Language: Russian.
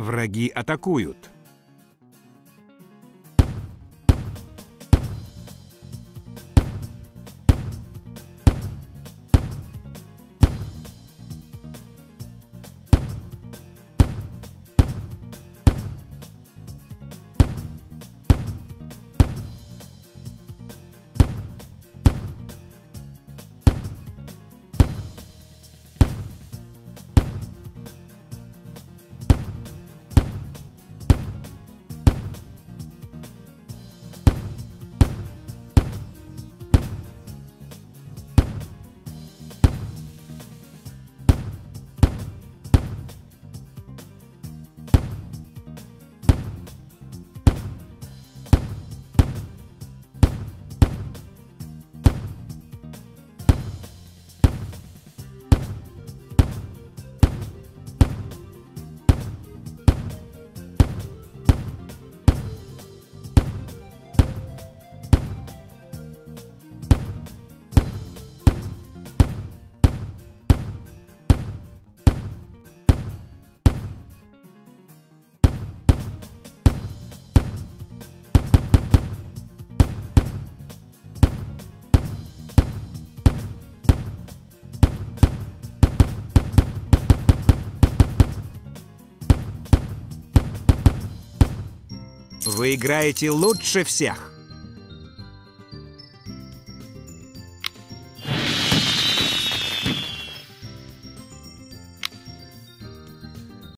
Враги атакуют. Вы играете лучше всех.